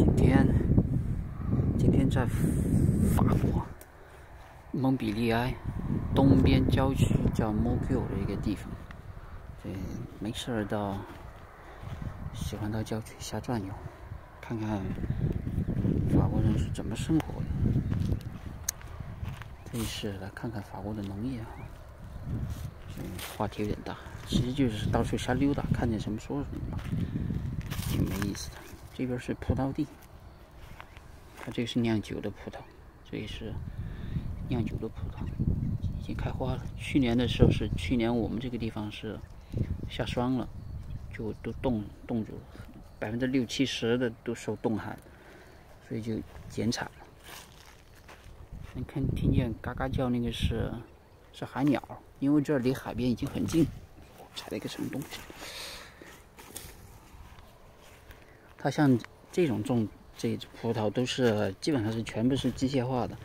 今天，今天在法国蒙彼利埃东边郊区叫 m o g u 的一个地方，对，没事儿到喜欢到郊区瞎转悠，看看法国人是怎么生活的。这一次来看看法国的农业哈，嗯，话题有点大，其实就是到处瞎溜达，看见什么说什么，挺没意思的。这边是葡萄地，它这个是酿酒的葡萄，这里是酿酒的葡萄，已经开花了。去年的时候是去年我们这个地方是下霜了，就都冻冻住了，百分之六七十的都受冻害，所以就减产了。能看听见嘎嘎叫那个是是海鸟，因为这离海边已经很近。踩了一个什么东西？它像这种种这葡萄都是基本上是全部是机械化的，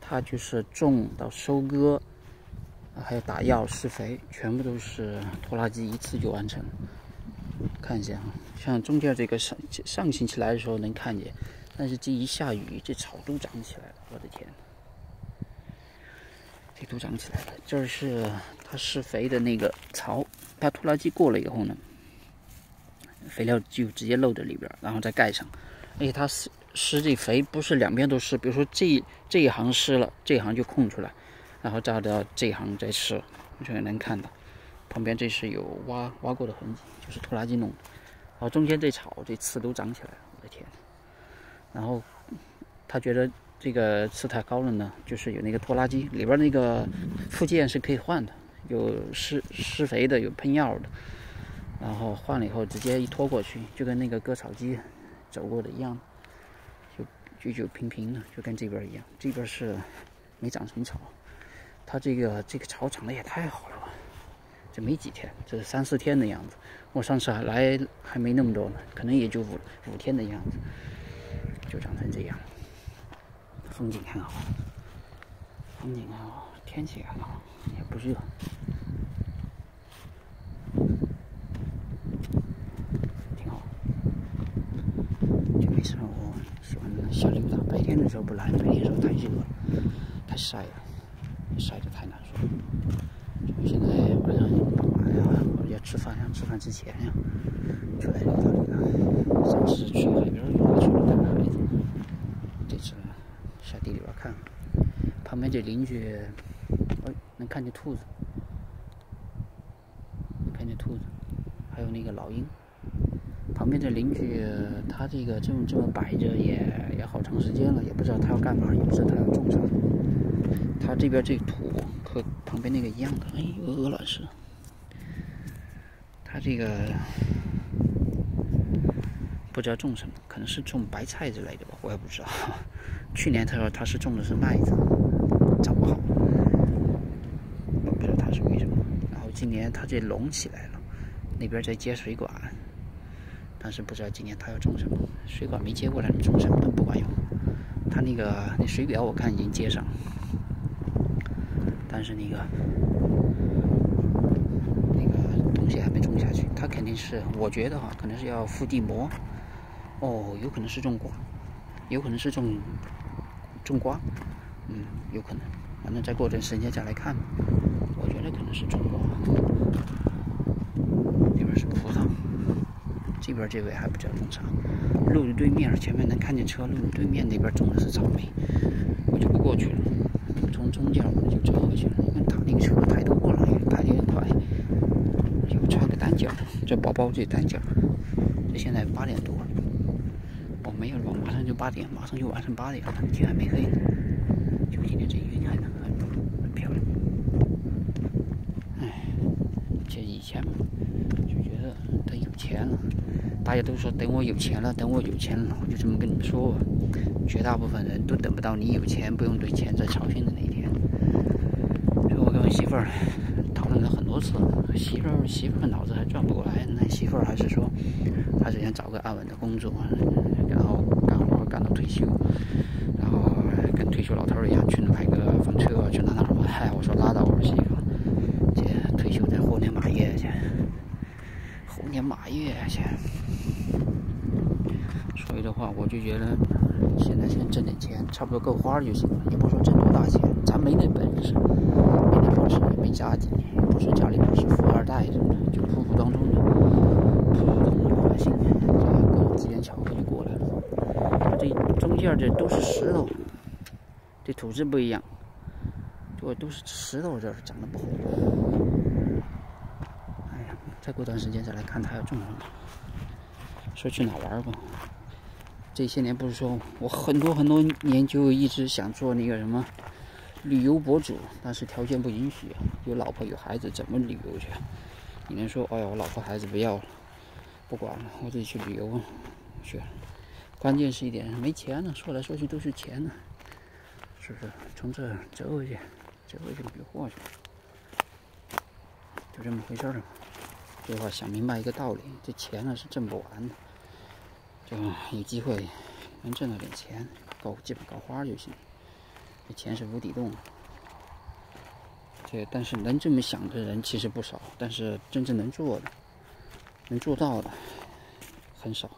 它就是种到收割，还有打药施肥，全部都是拖拉机一次就完成。看一下啊，像中间这个上上星期来的时候能看见，但是这一下雨，这草都长起来了，我的天！这都长起来了，这是它施肥的那个槽，它拖拉机过了以后呢。肥料就直接漏在里边，然后再盖上。而且它施施这肥不是两边都施，比如说这这一行施了，这一行就空出来，然后照到这一行再施，就能看到。旁边这是有挖挖过的痕迹，就是拖拉机弄的。然后中间这草这刺都长起来了，我的天！然后他觉得这个刺太高了呢，就是有那个拖拉机里边那个附件是可以换的，有施施肥的，有喷药的。然后换了以后，直接一拖过去，就跟那个割草机走过的一样，就就就平平的，就跟这边一样。这边是没长什么草，它这个这个草长得也太好了吧？这没几天，这是三四天的样子。我上次还来还没那么多呢，可能也就五五天的样子，就长成这样。风景很好，风景很好，天气很好，也不热。我喜欢小溜达，白天的要不来，白天时候太热了，太晒了，晒得太难受。现在晚上哎呀，要吃饭呀，吃饭之前呀，出来溜达溜达。上次去海边溜达去了，带孩子。这次下地里边看，旁边这邻居，哎，能看见兔子，看见兔子，还有那个老鹰。旁边的邻居，他这个这么这么摆着也也好长时间了，也不知道他要干嘛，也不知道他要种啥。他这边这土和旁边那个一样的，哎，鹅卵石。他这个不知道种什么，可能是种白菜之类的吧，我也不知道。去年他说他是种的是麦子，长不好，不知道他是为什么。然后今年他这隆起来了，那边在接水管。但是不知道今年他要种什么，水管没接过来，种什么都不管用。他那个那水表我看已经接上，但是那个那个东西还没种下去。他肯定是，我觉得哈，可能是要覆地膜。哦，有可能是种瓜，有可能是种种瓜，嗯，有可能。反正再过段时间再来看。我觉得可能是种瓜。那边是葡萄。这边这位还不知道种啥，路的对面前面能看见车，路的对面那边种的是草莓，我就不过去了，从中间我就走过去了。因为他那个车抬头过来，开的有点快，就穿个单脚，这包包这单脚。这现在八点多了，我没有了，马上就八点，马上就晚上八点了，天还没黑呢。就今天这云还能很很漂亮。哎，这以前钱了。大家都说等我有钱了，等我有钱了，我就这么跟你们说吧。绝大部分人都等不到你有钱，不用对钱再操心的那一天。所以我跟我媳妇儿讨论了很多次，媳妇儿媳妇儿脑子还转不过来，那媳妇儿还是说，还是想找个安稳的工作，然后干活干到退休，然后跟退休老头儿一样去买个房车，去哪哪玩。嗨，我说拉倒，吧媳妇儿，这退休再猴年马月去，年马月去。所以的话，我就觉得现在先挣点钱，差不多够花就行了，也不说挣多大钱，咱没那本事，没那本事，也没家底，不是家里边是富二代什么的，就普普通通的，普普通的老百姓，这个机缘巧合就过来了。这中间这都是石头，这土质不一样，这都是石头，这长得不好。再过段时间再来看它要种什么。说去哪玩吧？这些年不是说我很多很多年就一直想做那个什么旅游博主，但是条件不允许，有老婆有孩子，怎么旅游去？你能说，哎呀，我老婆孩子不要了，不管了，我自己去旅游去。关键是一点没钱呢，说来说去都是钱呢，是不是？从这折回去，折回去旅货去，就这么回事儿了。这话想明白一个道理，这钱呢是挣不完的。就有机会能挣到点钱，搞基本搞花就行。这钱是无底洞。这但是能这么想的人其实不少，但是真正能做的、能做到的很少。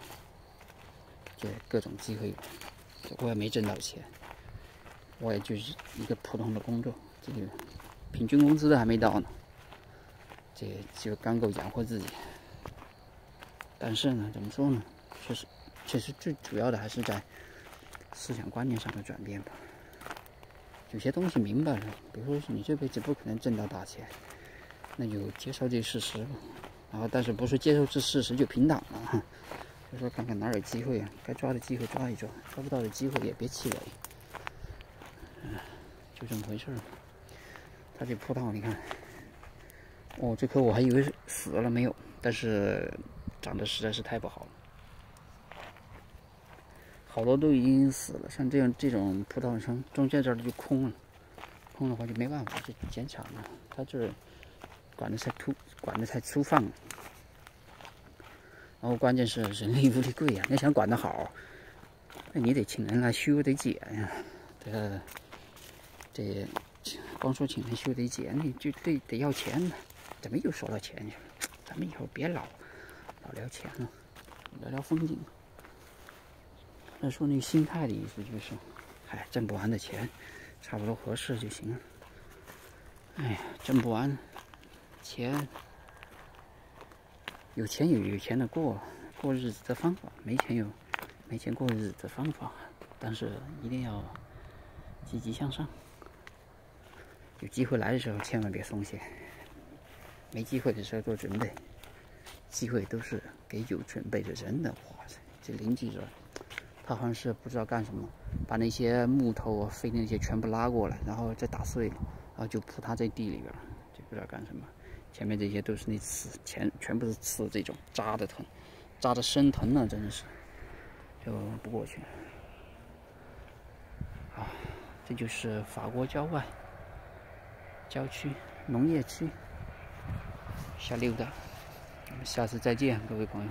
这各种机会，我也没挣到钱，我也就是一个普通的工作，这个平均工资都还没到呢，这就刚够养活自己。但是呢，怎么说呢，确实。其实最主要的还是在思想观念上的转变吧。有些东西明白了，比如说你这辈子不可能挣到大钱，那就接受这事实吧。然后，但是不是接受这事实就平躺了？就说看看哪有机会啊，该抓的机会抓一抓，抓不到的机会也别气馁。嗯，就这么回事儿。它这葡萄你看，哦，这棵我还以为死了没有，但是长得实在是太不好了。好多都已经死了，像这样这种葡萄藤中间这儿就空了，空的话就没办法，去剪场了。它这儿管的太粗，管的太粗放了。然后关键是人力物力贵呀，你想管得好，那你得请人来修，得剪呀。这这光说请人修得剪，你就得得要钱呢。怎么又说到钱去？咱们以后别老老聊钱了，聊聊风景。那说那个心态的意思就是，哎，挣不完的钱，差不多合适就行了。哎呀，挣不完钱，有钱有有钱的过过日子的方法，没钱有没钱过日子的方法。但是一定要积极向上。有机会来的时候千万别松懈，没机会的时候做准备。机会都是给有准备的人的。哇塞，这邻居说。他好像是不知道干什么，把那些木头啊、废那些全部拉过来，然后再打碎，然后就铺他在地里边，就不知道干什么。前面这些都是那刺，全全部是刺这种扎的疼，扎的生疼了，真的是，就不过去。啊，这就是法国郊外郊区农业区瞎溜达，我们下次再见，各位朋友。